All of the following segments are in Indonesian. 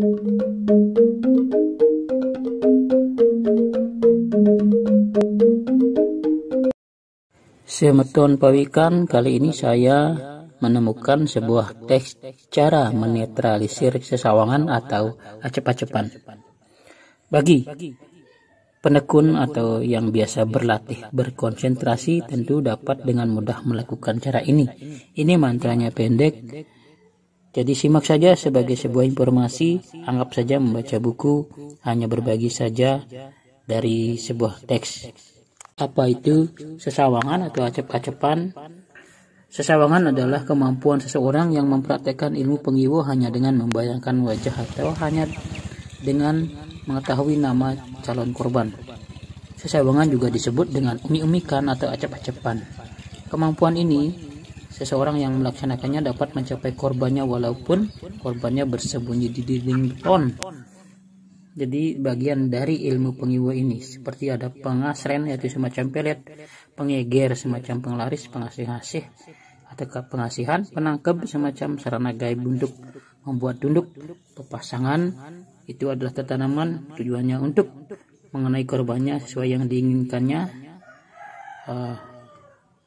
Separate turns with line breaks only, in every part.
Semeton pawikan kali ini saya menemukan sebuah teks cara menetralisir sesawangan atau acep-acepan. Bagi penekun atau yang biasa berlatih berkonsentrasi tentu dapat dengan mudah melakukan cara ini. Ini mantranya pendek, jadi simak saja sebagai sebuah informasi, anggap saja membaca buku, hanya berbagi saja dari sebuah teks. Apa itu sesawangan atau acep-acepan? Sesawangan adalah kemampuan seseorang yang mempraktekkan ilmu pengiwo hanya dengan membayangkan wajah atau hanya dengan mengetahui nama calon korban. Sesawangan juga disebut dengan umi-umikan atau acep-acepan. Kemampuan ini seseorang yang melaksanakannya dapat mencapai korbannya walaupun korbannya bersembunyi di dinding beton jadi bagian dari ilmu pengiwa ini seperti ada pengasren yaitu semacam pelet pengeger semacam penglaris pengasih-asih atau pengasihan penangkep semacam sarana gaib untuk membuat tunduk pepasangan itu adalah tanaman tujuannya untuk mengenai korbannya sesuai yang diinginkannya uh,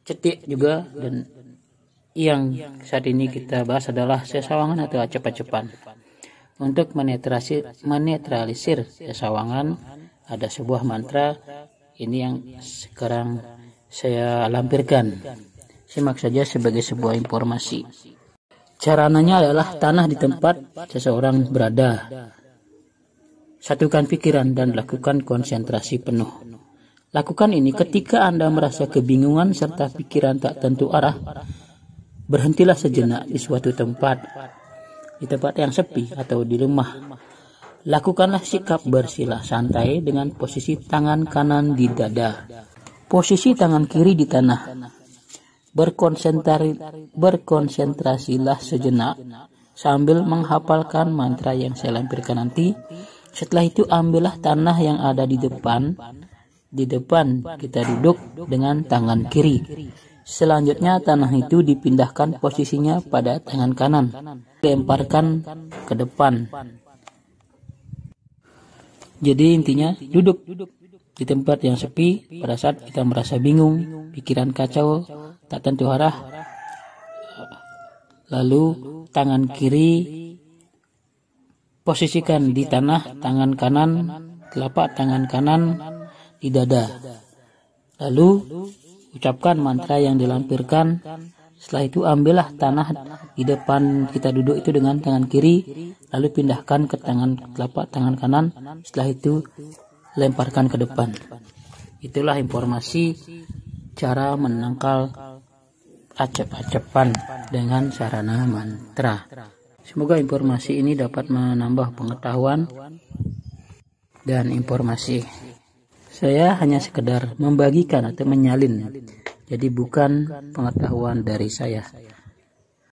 cetik juga dan yang saat ini kita bahas adalah sesawangan atau acep-acepan untuk menetralisir kesawangan ada sebuah mantra ini yang sekarang saya lampirkan. Simak saja sebagai sebuah informasi. Caranya adalah tanah di tempat seseorang berada. Satukan pikiran dan lakukan konsentrasi penuh. Lakukan ini ketika Anda merasa kebingungan serta pikiran tak tentu arah. Berhentilah sejenak di suatu tempat di tempat yang sepi atau di rumah. Lakukanlah sikap bersila santai dengan posisi tangan kanan di dada. Posisi tangan kiri di tanah. Berkonsentrasi, berkonsentrasilah sejenak sambil menghafalkan mantra yang saya lampirkan nanti. Setelah itu ambillah tanah yang ada di depan. Di depan kita duduk dengan tangan kiri. Selanjutnya tanah itu dipindahkan posisinya pada tangan kanan, lemparkan ke depan. Jadi intinya duduk di tempat yang sepi pada saat kita merasa bingung, pikiran kacau, tak tentu arah. Lalu tangan kiri posisikan di tanah, tangan kanan, telapak tangan kanan di dada. Lalu ucapkan mantra yang dilampirkan. Setelah itu ambillah tanah di depan kita duduk itu dengan tangan kiri lalu pindahkan ke tangan telapak tangan kanan. Setelah itu lemparkan ke depan. Itulah informasi cara menangkal acep-acepan dengan sarana mantra. Semoga informasi ini dapat menambah pengetahuan dan informasi saya hanya sekedar membagikan atau menyalin. Jadi bukan pengetahuan dari saya.